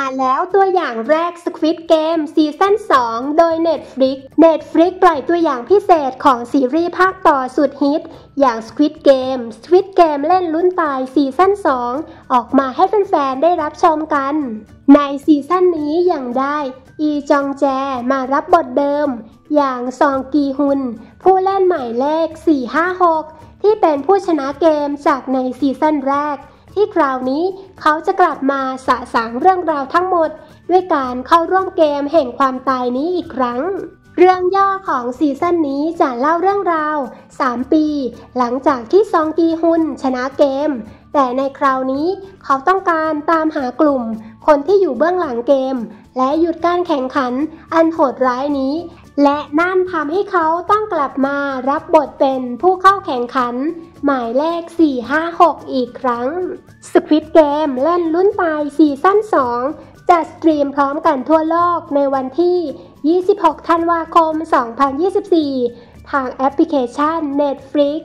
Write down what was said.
มาแล้วตัวอย่างแรก Squid Game ซีซั่น2 โดย Netflix Netflix ปล่อยตัวอย่างพิเศษของซีรีส์ภาคต่อสุดฮิต อย่าง Squid Game Squid Game เล่นลุ้นตายซีซั่น2 ออกมาให้แฟนๆ ได้รับชมกัน ในซีซั่นนี้ยังได้ อีจองแจมารับบทเดิม อย่างซองกีฮุน ผู้เล่นหมายเลข 456 ที่เป็นผู้ชนะเกมจากในซีซั่นแรก ที่คราวนี้เขาจะกลับมาสะสางเรื่องราวทั้งหมด ด้วยการเข้าร่วมเกมแห่งความตายนี้อีกครั้ง เรื่องย่อของซีซั่นนี้จะเล่าเรื่องราว 3 ปี หลังจากที่ซองกีฮุนชนะเกม แต่ในคราวนี้เขาต้องการตามหากลุ่ม คนที่อยู่เบื้องหลังเกม และหยุดการแข่งขัน อันโหดร้ายนี้ และนั่นทำให้เขาต้องกลับมารับบทเป็นผู้เข้าแข่งขัน หมายเลข 456 อีกครั้ง Squid Game เล่นลุ้นตายซีซั่น 2 จะสตรีมพร้อมกันทั่วโลกในวันที่ 26 ธันวาคม 2024 ทางแอปพลิเคชัน Netflix